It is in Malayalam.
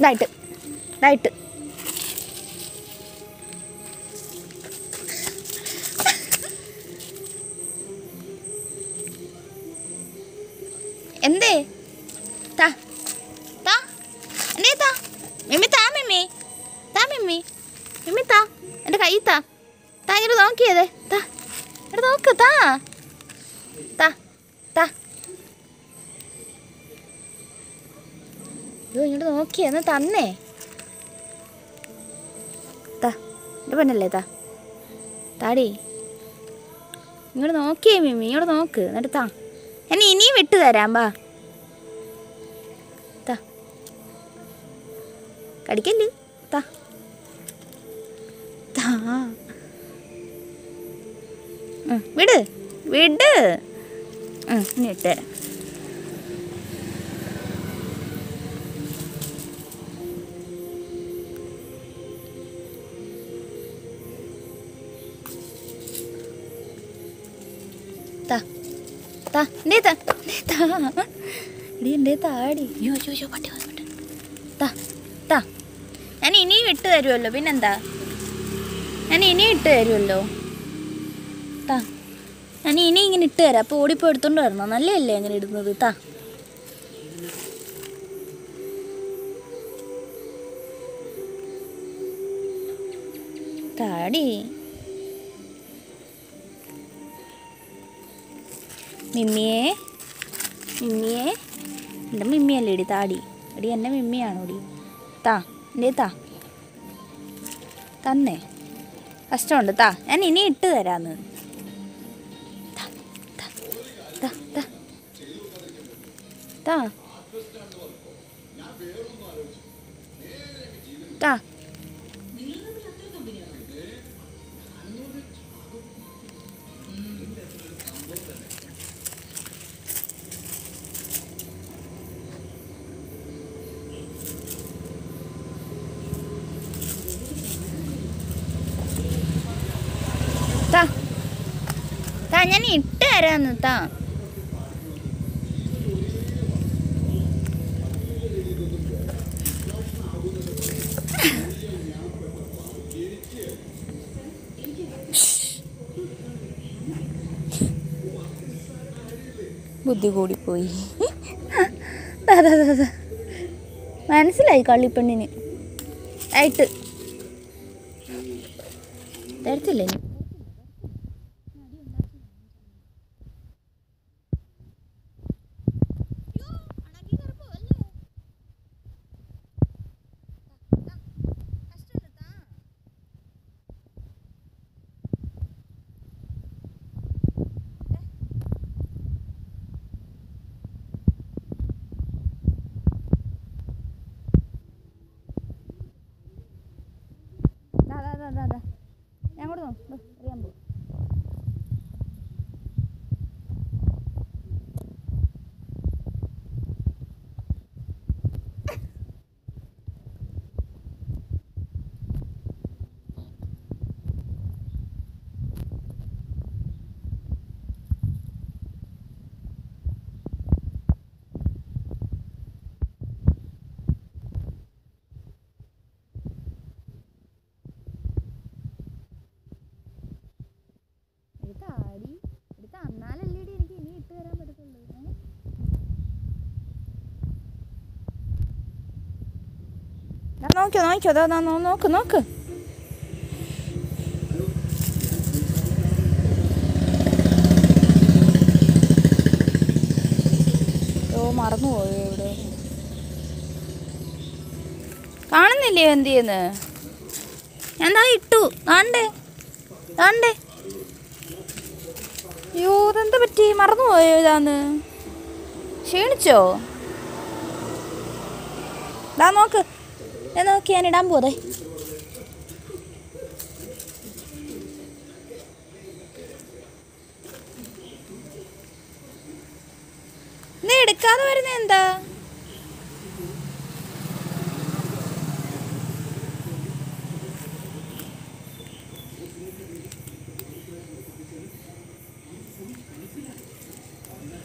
ഇതായിട്ട് ഇതായിട്ട് എന്തേ? താ. താ. എന്തേ താ? മിമ്മി താ മിമ്മി. താ മിമ്മി. മിമ്മി താ. എന്റെ കൈ താ. താ ഇങ്ങോട്ട് നോക്കിയതേ താ. ഇവിടെ നോക്ക് താ. താ. ഇങ്ങോട്ട് നോക്കി എന്നാ തന്നേ. താ എന്റെ പെണ്ണല്ലേ താ. താടി. ഇങ്ങോട്ട് നോക്കിയേ മിമ്മി ഇങ്ങോട്ട് നോക്ക് എന്നിട്ട് താ. ഞാൻ ഇനിയും വിട്ടു തരാം ബാ താ. കടിക്കല്ലേ? താ. താ. വിട് വിട്. ഇനി ഇട്ടുതരാം താ. താ. എന്തേ താ. താ. യോ എന്തേ താടി അയ്യോ പട്ടി വന്നു. താ. താ. ഞാൻ ഇനിയും ഇട്ട് തരുമല്ലോ പിന്നെന്താ? ഞാൻ ഇനിയും ഇട്ട് തരുമല്ലോ താ. ഞാൻ ഇനി ഇങ്ങനെ ഇട്ട് തരാം. അപ്പോൾ ഓടിപ്പോ എടുത്തോണ്ട് വരണം? നല്ലതല്ലേ അങ്ങനെ ഇടുന്നത് താ. താടി മിമ്മിയെ. മിമ്മിയെ. എന്റെ മിമ്മിയല്ലേ ഇടി താടി. എടി എന്റെ മിമ്മിയാണോ ഇടി താ എന്റെ താ. തന്നെ. കഷ്ടമുണ്ട്. താ ഞാൻ ഇനി ഇട്ട് തരാന്ന്. താ, താ, താ, താ ഞാൻ ഇട്ട് തരാന്ന് താ ബുദ്ധി കൂടിപ്പോയി. മനസ്സിലായി കള്ളിപ്പെണ്ണിന്. ആയിട്ട് തരത്തില്ലേ ഇനി? ദാ, ദാ, ദാ, ദാ, ദാ. ഞാൻ കൂടെ നോക്കിയോ നോക്കിയോ നോ- നോക്ക് നോക്ക് ഓ മറന്നുപോയോ ഇവിടെ? കാണുന്നില്ലേ എന്ത് ചെയ്യുന്നത് ഞാൻ ദാ ഇട്ടു? താണ്ടേ താണ്ടേ അയ്യോ പറ്റി? ഇതാന്ന്? ക്ഷീണിച്ചോ? ദാ നോക്ക്. ഞാൻ നോക്കി ഞാൻ ഇടാൻ പോതേ നീ എടുക്കാതെ വരുന്ന എന്താ?